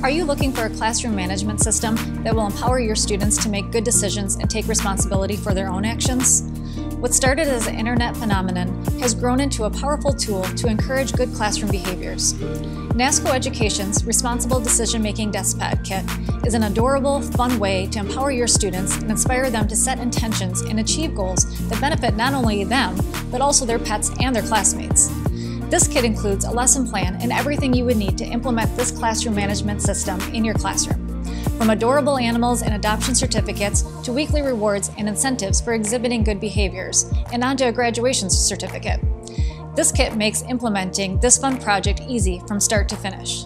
Are you looking for a classroom management system that will empower your students to make good decisions and take responsibility for their own actions? What started as an internet phenomenon has grown into a powerful tool to encourage good classroom behaviors. NASCO Education's Responsible Decision Making Desk Pet Kit is an adorable, fun way to empower your students and inspire them to set intentions and achieve goals that benefit not only them, but also their pets and their classmates. This kit includes a lesson plan and everything you would need to implement this classroom management system in your classroom. From adorable animals and adoption certificates to weekly rewards and incentives for exhibiting good behaviors, and onto a graduation certificate. This kit makes implementing this fun project easy from start to finish.